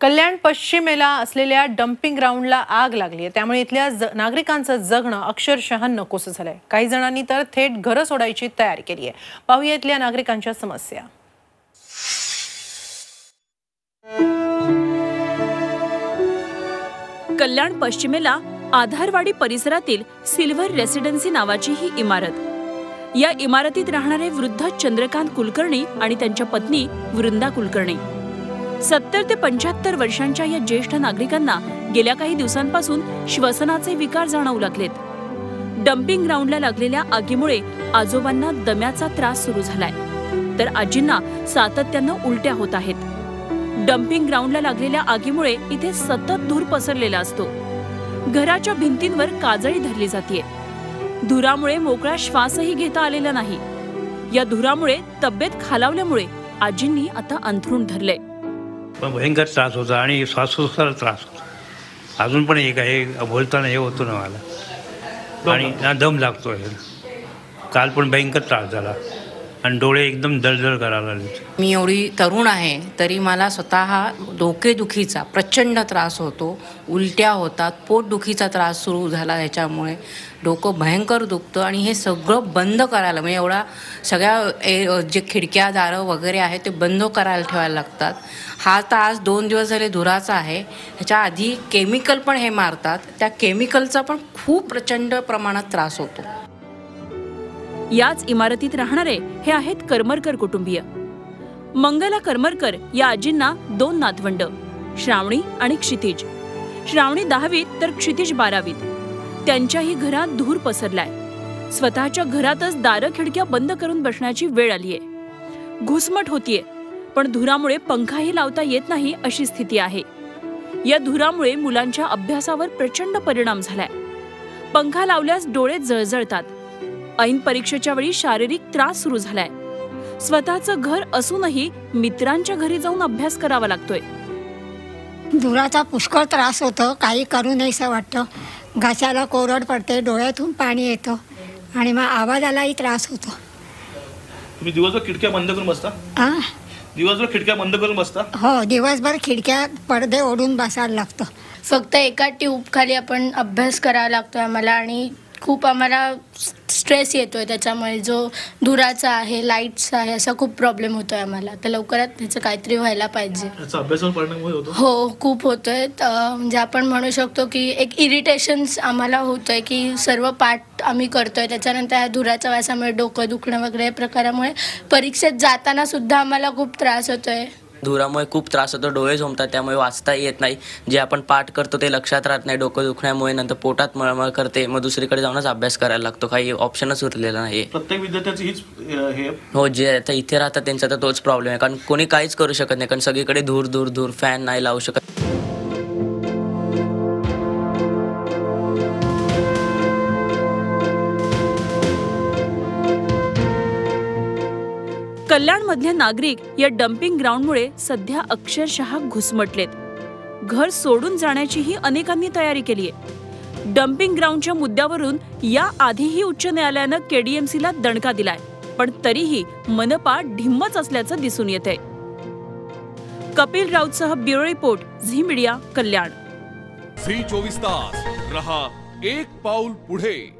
कल्याण पश्चिमेला असलेल्या डम्पिंग ग्राउंडला आग लागली आहे. त्यामुळे इथल्या ज- नागरिकांचं जगणं अक्षरशः नकोसं झालंय. काही जणांनी तर थेट घरं सोडायची तयारी केली आहे. पाहूया इथल्या नागरिकांच्या समस्या. कल्याण पश्चिमेला आधारवाडी परिसरातील सिल्व्हर रेसिडेन्सी नावाची ही इमारत. या इमारतीत राहणारे वृद्ध चंद्रकांत कुलकर्णी आणि त्यांच्या पत्नी वृंदा कुलकर्णी. सत्तर ते पंच्याहत्तर वर्षांच्या या ज्येष्ठ नागरिकांना गेल्या काही दिवसांपासून श्वसनाचे विकार जाणवू लागलेत. डम्पिंग ग्राउंडला लागलेल्या आगीमुळे आजोबांना दम्याचा त्रास सुरू झालाय. तर आजींना सातत्यानं उलट्या होत आहेत. डम्पिंग ग्राउंडला लागलेल्या आगीमुळे इथे सतत धूर पसरलेला असतो. घराच्या भिंतींवर काजळी धरली जाते धुरामुळे मोकळा श्वासही घेता आलेला नाही. या धुरामुळे तब्येत खालावल्यामुळे आजींनी आता अंथरूण धरले पण भयंकर त्रास होता आणि श्वासोच्छवासाला त्रास होता. अजून पण एक आहे बोलताना हे होतो ना मला. आणि ना दम लागतो काल पण भयंकर त्रास झाला. आणि डोळे एकदम दळदळ करायला लागले. मी एवढी तरुण आहे तरी मला स्वतः डोकेदुखीचा प्रचंड त्रास होतो. उलट्या होतात पोटदुखीचा त्रास सुरू झाला ह्याच्यामुळे डोकं भयंकर दुखतं आणि हे सगळं बंद करायला म्हणजे एवढा सगळ्या ए जे खिडक्या दारं वगैरे आहे ते बंद करायला ठेवायला लागतात. हा तर आज दोन दिवस झाले धुराचा आहे. ह्याच्या आधी केमिकल पण हे मारतात. त्या केमिकलचा पण खूप प्रचंड प्रमाणात त्रास होतो. याच इमारतीत राहणारे हे आहेत करमरकर कुटुंबीय. मंगला करमरकर या आजींना दोन नातवंड श्रावणी आणि क्षितिज. श्रावणी दहावीत तर क्षितिज बारावीत. त्यांच्याही घरात धूर पसरलाय. स्वतःच्या घरातच दारं खिडक्या बंद करून बसण्याची वेळ आलीये. घुसमट होतीये पण धुरामुळे पंखाही लावता येत नाही अशी स्थिती आहे. या धुरामुळे मुलांच्या अभ्यासावर प्रचंड परिणाम झालाय. पंखा लावल्यास डोळे जळजळतात. ऐन परीक्षेच्या वेळी शारीरिक त्रास सुरू झालाय. स्वतःचं घर असूनही मित्रांच्या घरी जाऊन अभ्यास करावा लागतोय. धुराचा पुष्कळ त्रास होतो काही करू नयेसं वाटतं. घशाला कोरड पडते डोळ्यातून पाणी येतं आणि मग आवाजालाही त्रास होतो. तुम्ही दिवसभर खिडक्या बंद करून बसता? आ? दिवसभर खिडक्या बंद करून बसता? हो दिवसभर खिडक्या पडदे ओढून बसायला लागतं. फक्त एका ट्यूबखाली आपण अभ्यास करावा लागतो आम्हाला आणि खूप आम्हाला स्ट्रेस येतोय. त्याच्यामुळे जो धुराचा आहे लाईटचा आहे असा खूप प्रॉब्लेम होतोय आम्हाला. तर लवकरात त्याचं काहीतरी व्हायला पाहिजे. याचा अभ्यासावर परिणाम होतो. हो खूप होतोय. म्हणजे आपण म्हणू शकतो की एक इरिटेशन्स आम्हाला होतोय की सर्व पाठ आम्ही करतोय. त्याच्यानंतर ह्या धुराच्या वासामुळे डोकं दुखणं वगैरे या प्रकारामुळे परीक्षेत जाताना सुद्धा आम्हाला खूप त्रास होतोय. धुरामुळे खूप त्रास होतो डोळे झोमतात त्यामुळे वाचता येत नाही. जे आपण पाठ करतो ते लक्षात राहत नाही डोकं दुखण्यामुळे नंतर पोटात मळमळ करते मग दुसरीकडे जाऊनच अभ्यास करायला लागतो. काही ऑप्शनच उरलेला नाही प्रत्येक विद्यार्थ्याची हीच हे. हो जे आता इथे राहतात त्यांचा तर तोच प्रॉब्लेम आहे. कारण कोणी काहीच करू शकत नाही कारण सगळीकडे धूर धूर धूर फॅन नाही लावू शकत. कल्याणमधले नागरिक या डम्पिंग ग्राउंडमुळे सध्या अक्षरशः घुसमटलेत. घर सोडून जाण्याचीही अनेकांनी तयारी केली आहे. डम्पिंग ग्राउंडच्या मुद्द्यावरून या आधीही उच्च न्यायालयानं केडीएमसीला दणका दिलाय पण तरीही मनपा ढिम्मच असल्याचं दिसून येत आहे Kapil राऊतसह bureau report Zee Media Kalyan. Zee चोवीस तास रहा एक पाऊल पुढे.